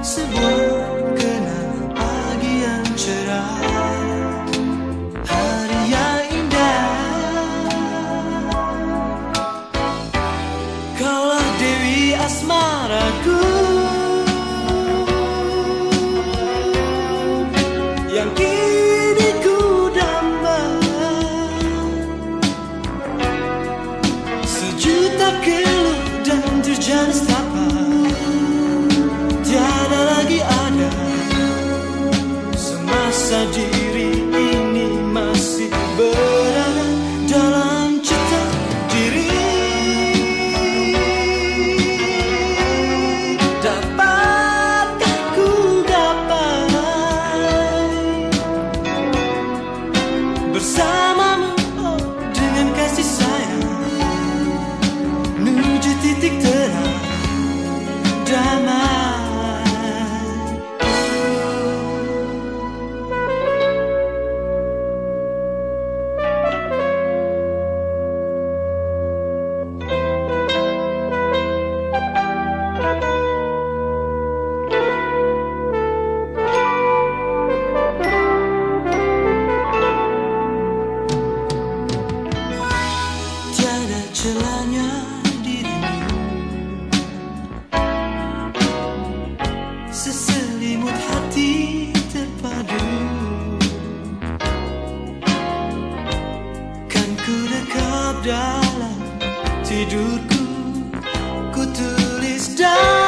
sebuah kenangan pagi yang cerah. Hari yang indah. Kaulah Dewi asmaraku semasa diri ini masih berada dalam cita diri. Dapatkah ku gapai bersamamu? Oh, dengan kasih sayang menuju titik terang. Damai. celanya dirimu. Seselimut hati terpadu. Kan ku rekap dalam tidurku Ku tulis dalam